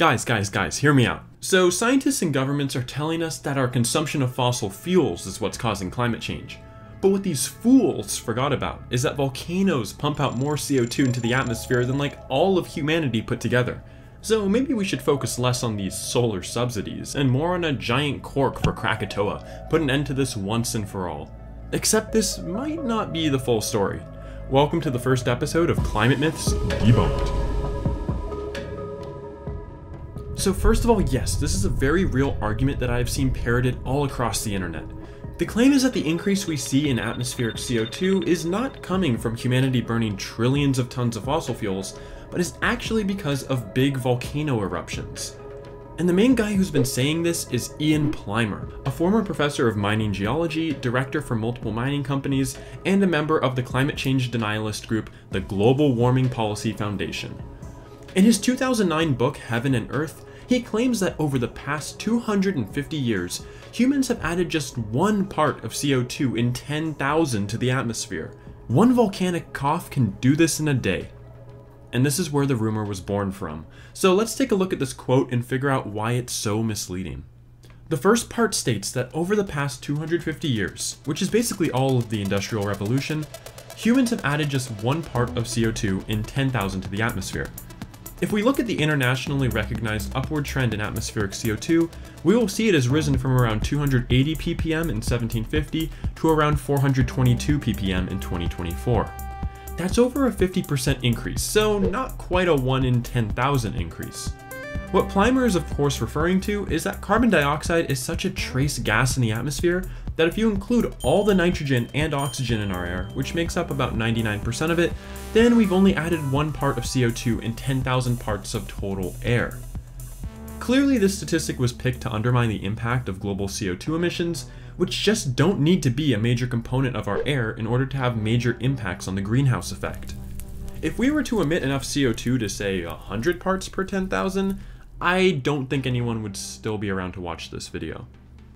Guys, guys, guys, hear me out. So, scientists and governments are telling us that our consumption of fossil fuels is what's causing climate change. But what these fools forgot about is that volcanoes pump out more CO2 into the atmosphere than like all of humanity put together. So maybe we should focus less on these solar subsidies and more on a giant cork for Krakatoa, put an end to this once and for all. Except this might not be the full story. Welcome to the first episode of Climate Myths Debunked. So first of all, yes, this is a very real argument that I have seen parroted all across the internet. The claim is that the increase we see in atmospheric CO2 is not coming from humanity burning trillions of tons of fossil fuels, but is actually because of big volcano eruptions. And the main guy who's been saying this is Ian Plimer, a former professor of mining geology, director for multiple mining companies, and a member of the climate change denialist group, the Global Warming Policy Foundation. In his 2009 book, Heaven and Earth, he claims that over the past 250 years, humans have added just one part of CO2 in 10,000 to the atmosphere. One volcanic cough can do this in a day. And this is where the rumor was born from. So let's take a look at this quote and figure out why it's so misleading. The first part states that over the past 250 years, which is basically all of the Industrial Revolution, humans have added just one part of CO2 in 10,000 to the atmosphere. If we look at the internationally recognized upward trend in atmospheric CO2, we will see it has risen from around 280 ppm in 1750 to around 422 ppm in 2024. That's over a 50% increase, so not quite a 1 in 10,000 increase. What Plimer is of course referring to is that carbon dioxide is such a trace gas in the atmosphere that if you include all the nitrogen and oxygen in our air, which makes up about 99% of it, then we've only added one part of CO2 in 10,000 parts of total air. Clearly this statistic was picked to undermine the impact of global CO2 emissions, which just don't need to be a major component of our air in order to have major impacts on the greenhouse effect. If we were to emit enough CO2 to say 100 parts per 10,000, I don't think anyone would still be around to watch this video.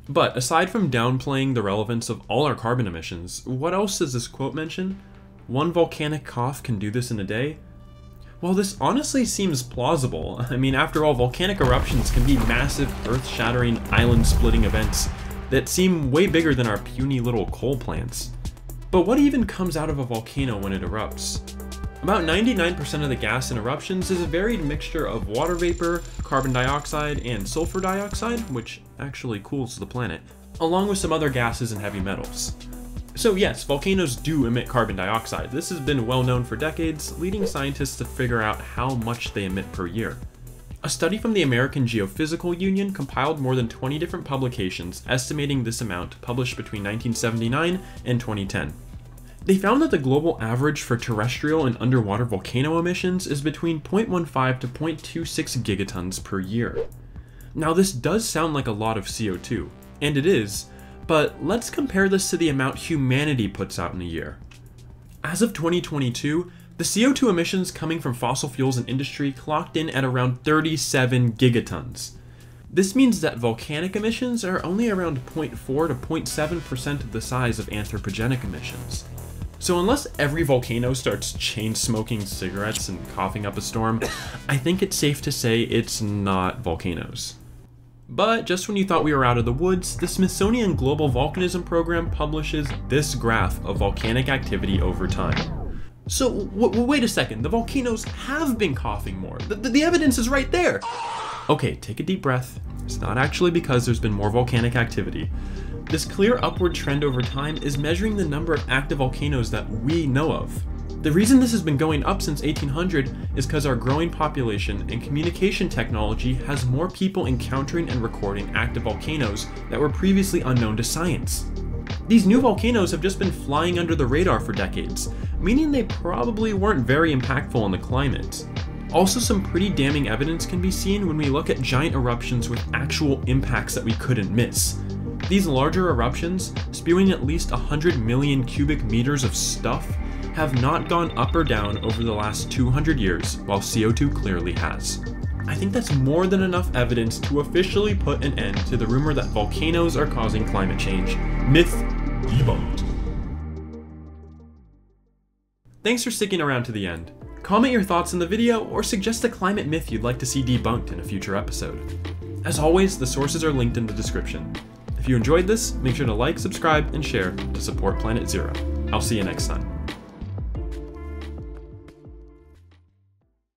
But aside from downplaying the relevance of all our carbon emissions, what else does this quote mention? One volcanic cough can do this in a day? Well, this honestly seems plausible. I mean, after all, volcanic eruptions can be massive, earth-shattering, island-splitting events that seem way bigger than our puny little coal plants. But what even comes out of a volcano when it erupts? About 99% of the gas in eruptions is a varied mixture of water vapor, carbon dioxide, and sulfur dioxide, which actually cools the planet, along with some other gases and heavy metals. So yes, volcanoes do emit carbon dioxide. This has been well known for decades, leading scientists to figure out how much they emit per year. A study from the American Geophysical Union compiled more than 20 different publications estimating this amount published between 1979 and 2010. They found that the global average for terrestrial and underwater volcano emissions is between 0.15 to 0.26 gigatons per year. Now this does sound like a lot of CO2, and it is, but let's compare this to the amount humanity puts out in a year. As of 2022, the CO2 emissions coming from fossil fuels and industry clocked in at around 37 gigatons. This means that volcanic emissions are only around 0.4 to 0.7% of the size of anthropogenic emissions. So unless every volcano starts chain smoking cigarettes and coughing up a storm, I think it's safe to say it's not volcanoes. But just when you thought we were out of the woods, the Smithsonian Global Volcanism Program publishes this graph of volcanic activity over time. So, wait a second, the volcanoes have been coughing more. The, the, the evidence is right there. Okay, take a deep breath. It's not actually because there's been more volcanic activity. This clear upward trend over time is measuring the number of active volcanoes that we know of. The reason this has been going up since 1800 is because our growing population and communication technology has more people encountering and recording active volcanoes that were previously unknown to science. These new volcanoes have just been flying under the radar for decades, meaning they probably weren't very impactful on the climate. Also, some pretty damning evidence can be seen when we look at giant eruptions with actual impacts that we couldn't miss. These larger eruptions, spewing at least 100 million cubic meters of stuff, have not gone up or down over the last 200 years, while CO2 clearly has. I think that's more than enough evidence to officially put an end to the rumor that volcanoes are causing climate change. Myth debunked. Thanks for sticking around to the end. Comment your thoughts in the video or suggest a climate myth you'd like to see debunked in a future episode. As always, the sources are linked in the description. If you enjoyed this, make sure to like, subscribe, and share to support Planet Zero. I'll see you next time.